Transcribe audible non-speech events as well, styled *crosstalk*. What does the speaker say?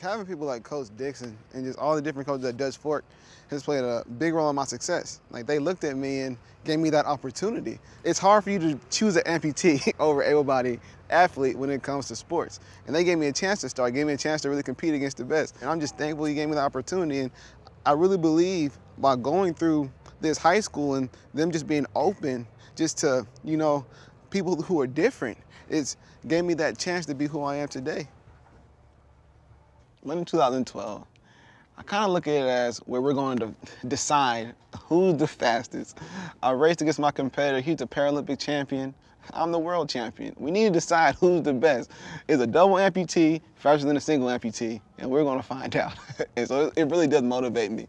having people like Coach Dixon and just all the different coaches at Dutch Fork has played a big role in my success. Like they looked at me and gave me that opportunity. It's hard for you to choose an amputee *laughs* over able-bodied athlete when it comes to sports. And they gave me a chance to start, gave me a chance to really compete against the best. And I'm just thankful he gave me the opportunity. And I really believe by going through this high school and them just being open just to, you know, people who are different, it's gave me that chance to be who I am today. When in 2012, I kind of look at it as where we're going to decide who's the fastest. I raced against my competitor. He's the Paralympic champion. I'm the world champion. We need to decide who's the best. Is a double amputee faster than a single amputee? And we're going to find *laughs* out. and so it really does motivate me.